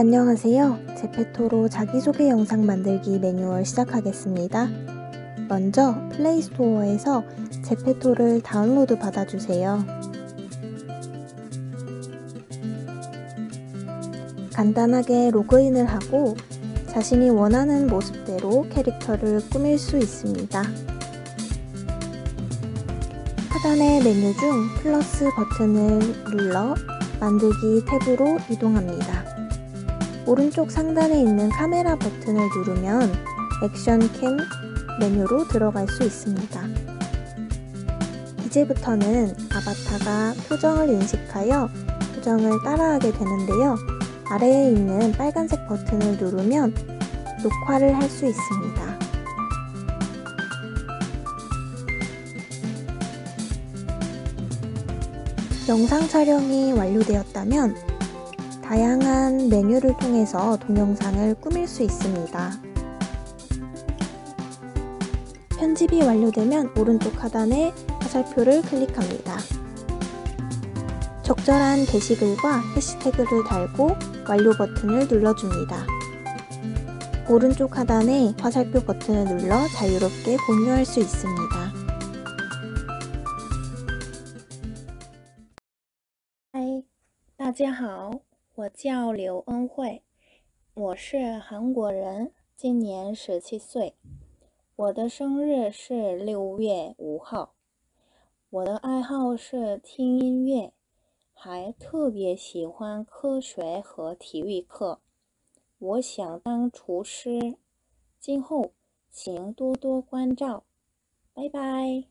안녕하세요. 제페토로 자기소개 영상 만들기 매뉴얼 시작하겠습니다. 먼저 플레이스토어에서 제페토를 다운로드 받아주세요. 간단하게 로그인을 하고 자신이 원하는 모습대로 캐릭터를 꾸밀 수 있습니다. 하단의 메뉴 중 플러스 버튼을 눌러 만들기 탭으로 이동합니다. 오른쪽 상단에 있는 카메라 버튼을 누르면 액션 캠 메뉴로 들어갈 수 있습니다. 이제부터는 아바타가 표정을 인식하여 표정을 따라하게 되는데요. 아래에 있는 빨간색 버튼을 누르면 녹화를 할 수 있습니다. 영상 촬영이 완료되었다면 다양한 메뉴를 통해서 동영상을 꾸밀 수 있습니다. 편집이 완료되면 오른쪽 하단에 화살표를 클릭합니다. 적절한 게시글과 해시태그를 달고 완료 버튼을 눌러줍니다. 오른쪽 하단에 화살표 버튼을 눌러 자유롭게 공유할 수 있습니다. 嗨，大家好， 我叫刘恩惠，我是韩国人，今年十七岁。我的生日是六月五号。我的爱好是听音乐，还特别喜欢科学和体育课。我想当厨师，今后请多多关照，拜拜。